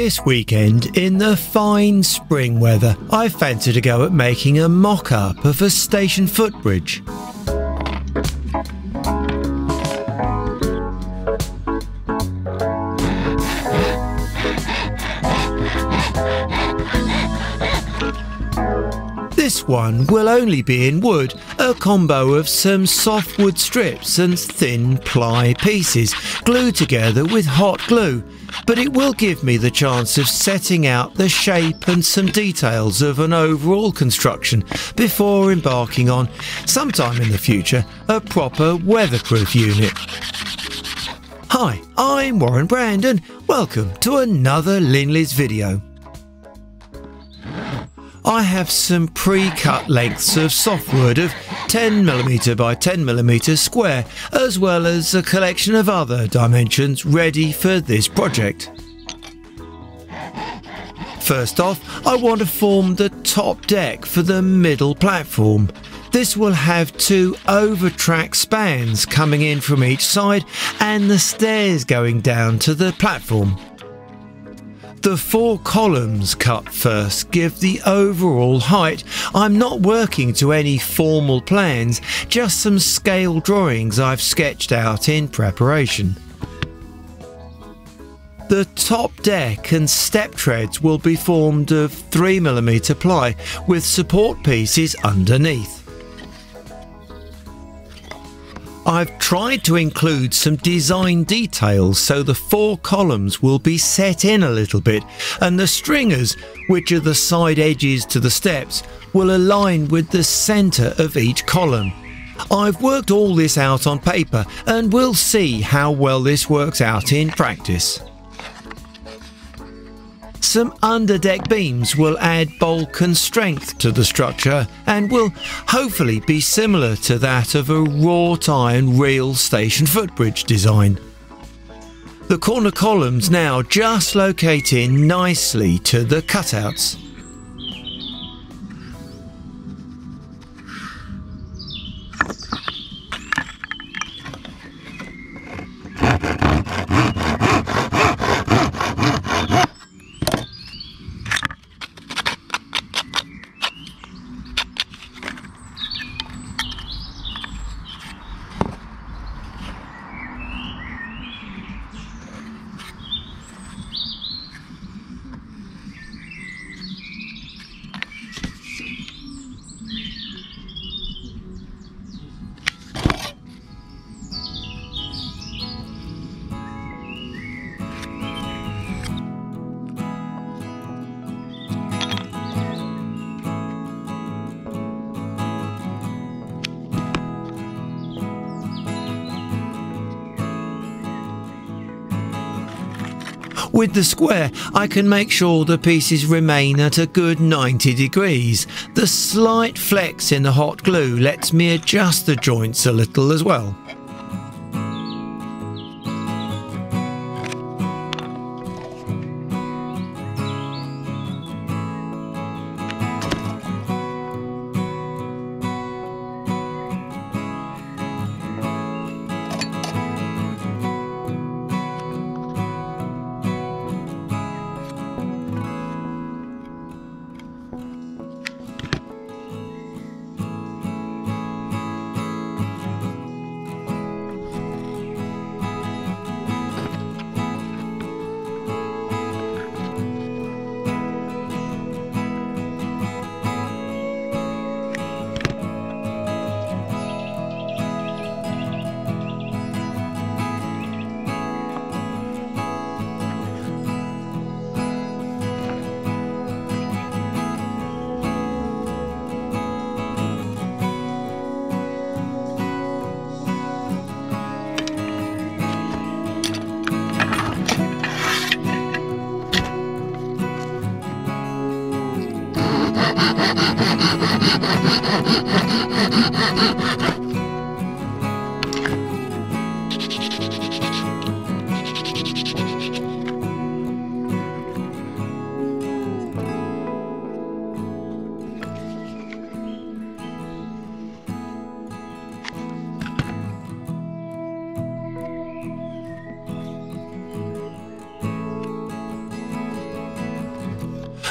This weekend, in the fine spring weather, I fancied a go at making a mock-up of a station footbridge. One will only be in wood, a combo of some softwood strips and thin ply pieces glued together with hot glue but it will give me the chance of setting out the shape and some details of an overall construction before embarking on, sometime in the future, a proper weatherproof unit. Hi, I'm Warren Brand and welcome to another Linleys video. I have some pre-cut lengths of softwood of 10mm by 10mm square, as well as a collection of other dimensions ready for this project. First off, I want to form the top deck for the middle platform. This will have two over-track spans coming in from each side and the stairs going down to the platform. The four columns cut first give the overall height. I'm not working to any formal plans, just some scale drawings I've sketched out in preparation. The top deck and step treads will be formed of 3mm ply with support pieces underneath. I've tried to include some design details so the four columns will be set in a little bit and the stringers, which are the side edges to the steps, will align with the centre of each column. I've worked all this out on paper and we'll see how well this works out in practice. Some underdeck beams will add bulk and strength to the structure and will hopefully be similar to that of a wrought iron reel station footbridge design. The corner columns now just locate in nicely to the cutouts. With the square, I can make sure the pieces remain at a good 90 degrees. The slight flex in the hot glue lets me adjust the joints a little as well.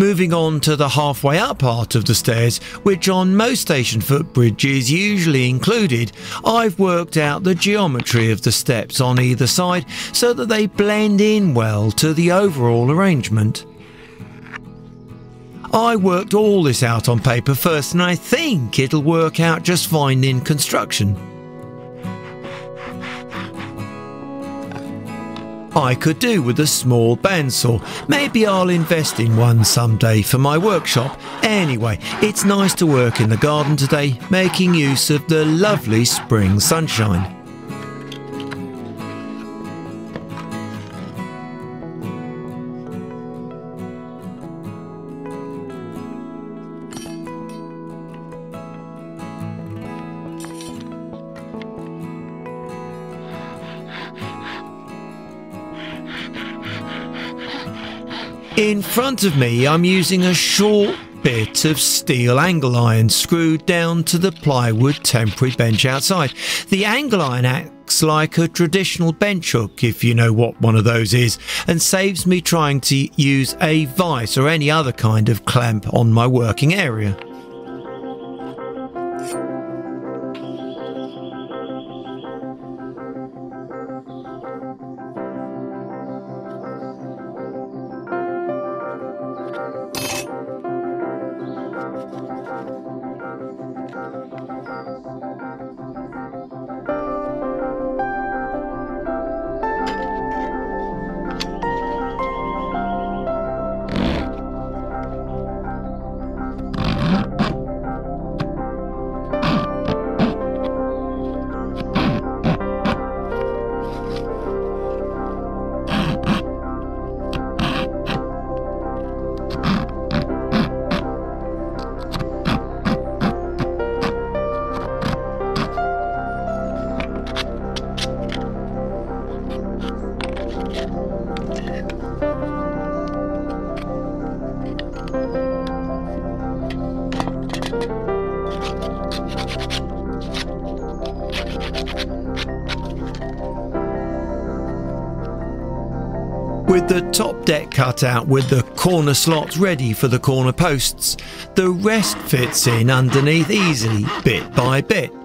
Moving on to the halfway up part of the stairs, which on most station footbridges usually included, I've worked out the geometry of the steps on either side so that they blend in well to the overall arrangement. I worked all this out on paper first and I think it'll work out just fine in construction. I could do with a small bandsaw. Maybe I'll invest in one someday for my workshop. Anyway, it's nice to work in the garden today, making use of the lovely spring sunshine. In front of me, I'm using a short bit of steel angle iron screwed down to the plywood temporary bench outside. The angle iron acts like a traditional bench hook, if you know what one of those is, and saves me trying to use a vise or any other kind of clamp on my working area. With the top deck cut out with the corner slots ready for the corner posts, the rest fits in underneath easily, bit by bit.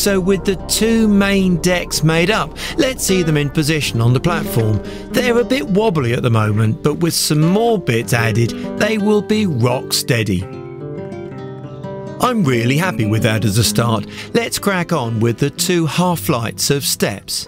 So with the two main decks made up, let's see them in position on the platform. They're a bit wobbly at the moment, but with some more bits added, they will be rock steady. I'm really happy with that as a start. Let's crack on with the two half flights of steps.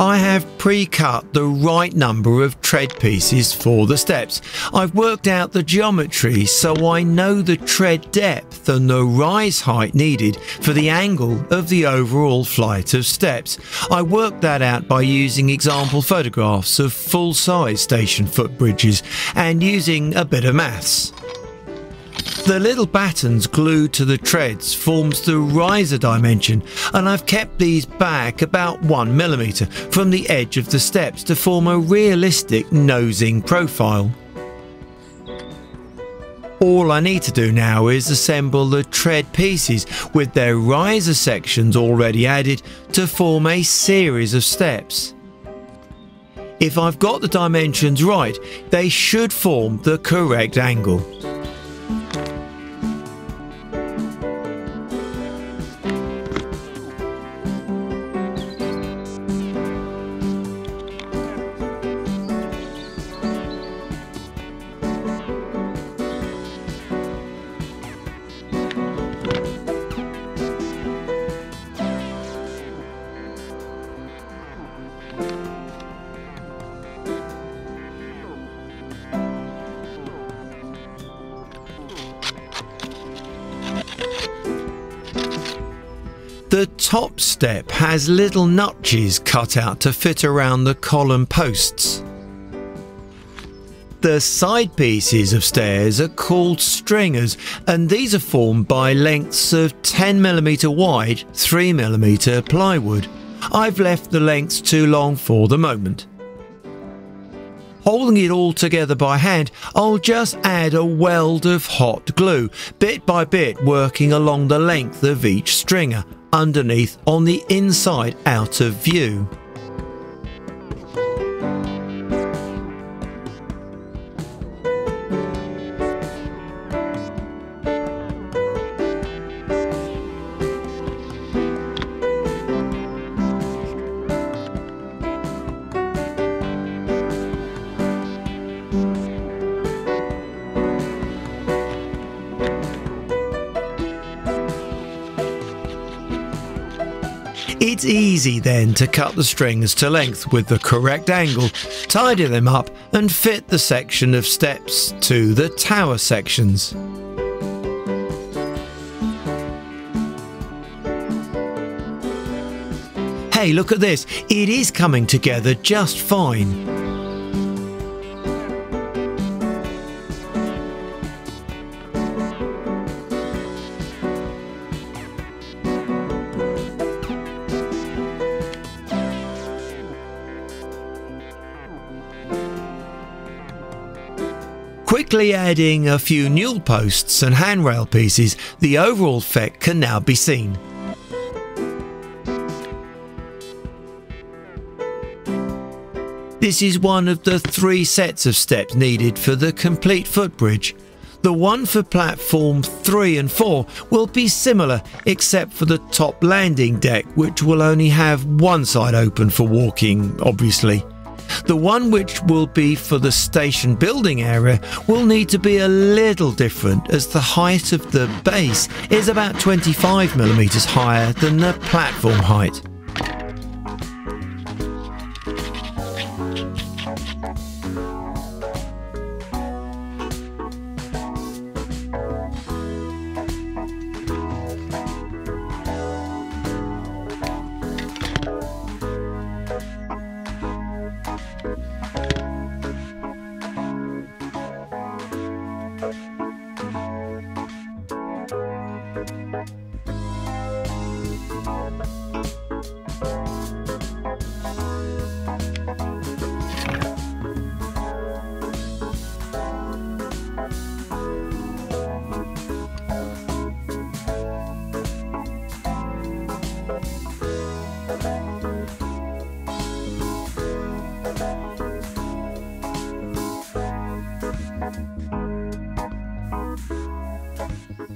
I have pre-cut the right number of tread pieces for the steps. I've worked out the geometry so I know the tread depth and the rise height needed for the angle of the overall flight of steps. I worked that out by using example photographs of full-size station footbridges and using a bit of maths. The little battens glued to the treads forms the riser dimension and I've kept these back about 1mm from the edge of the steps to form a realistic nosing profile. All I need to do now is assemble the tread pieces with their riser sections already added to form a series of steps. If I've got the dimensions right, they should form the correct angle. Top step has little notches cut out to fit around the column posts. The side pieces of stairs are called stringers and these are formed by lengths of 10mm wide 3mm plywood. I've left the lengths too long for the moment. Holding it all together by hand, I'll just add a weld of hot glue, bit by bit working along the length of each stringer underneath on the inside out of view. It's easy then to cut the strings to length with the correct angle, tidy them up and fit the section of steps to the tower sections. Hey, look at this. It is coming together just fine. Quickly adding a few newel posts and handrail pieces, the overall effect can now be seen. This is one of the three sets of steps needed for the complete footbridge. The one for platform 3 and 4 will be similar except for the top landing deck which will only have one side open for walking obviously. The one which will be for the station building area will need to be a little different as the height of the base is about 25mm higher than the platform height.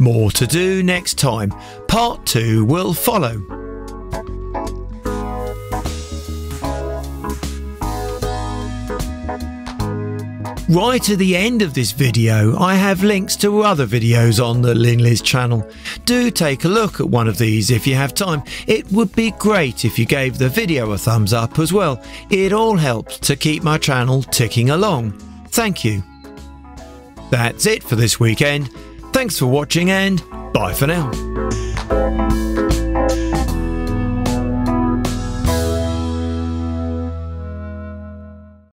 More to do next time. Part 2 will follow. Right at the end of this video, I have links to other videos on the Linley's channel. Do take a look at one of these if you have time. It would be great if you gave the video a thumbs up as well. It all helps to keep my channel ticking along. Thank you. That's it for this weekend. Thanks for watching and bye for now.